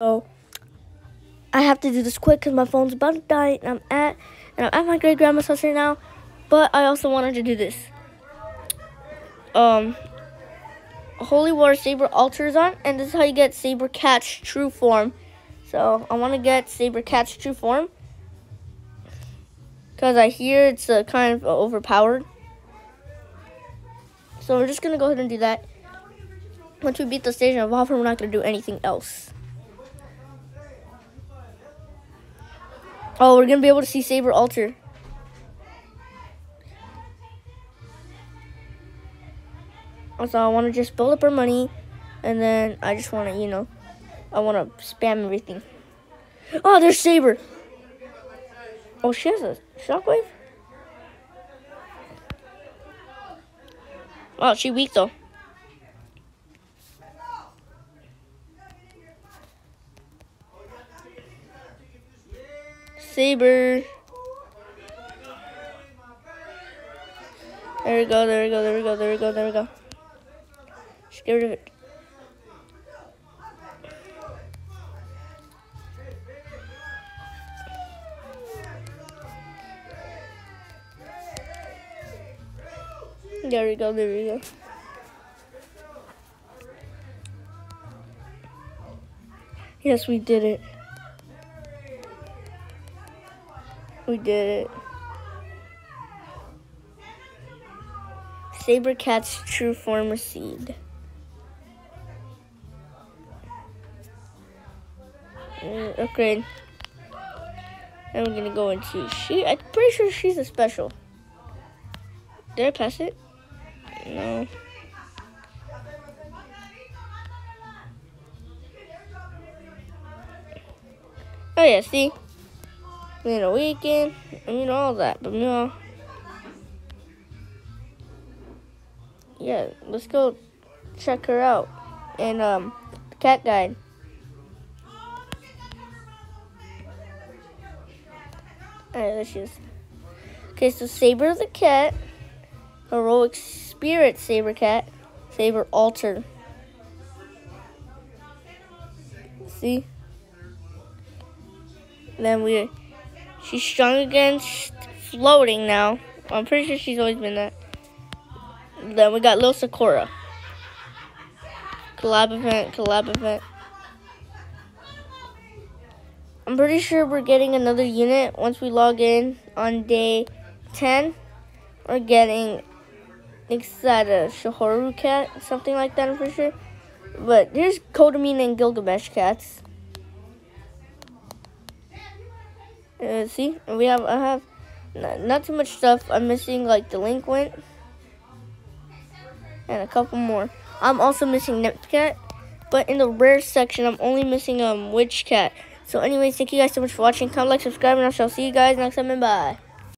So I have to do this quick because my phone's about to die, and I'm at and I'm at my great grandma's house right now. But I also wanted to do this. Um, Holy Water Saber altars on, and this is how you get saber Cat's true form. So I want to get saber Cat's true form because I hear it's uh, kind of overpowered. So we're just gonna go ahead and do that. Once we beat the stage of Evolve, we're not gonna do anything else. Oh, we're gonna be able to see Saber Alter. So I want to just build up our money, and then I just want to, you know, I want to spam everything. Oh, there's Saber. Oh, she has a shockwave. Oh, she weak though. Saber. There we go, there we go, there we go, there we go, there we go. Just get rid of it. There we go, there we go. Yes, we did it. We did it. Saber Cat's true form received. Uh, upgrade. And we're gonna go into she. I'm pretty sure she's a special. Did I pass it? No. Oh yeah, see? Need a weekend, I mean all that, but no. Yeah, let's go check her out. And um the cat guide. Alright, there she is. Okay, so Saber the cat, heroic spirit Saber cat, Saber alter. See? Then we, she's strong against floating now. I'm pretty sure she's always been that. Then we got Lil Sakura. Collab event, collab event. I'm pretty sure we're getting another unit once we log in on day 10. We're getting inside a Shahoru cat, something like that, I'm pretty sure. But there's Kotomine and Gilgamesh cats. Uh, see, we have, I have not, not too much stuff. I'm missing like Delinquent and a couple more. I'm also missing Nipcat, but in the rare section, I'm only missing um Witch Cat. So anyways, thank you guys so much for watching. Comment, like, subscribe, and I shall see you guys next time, and bye.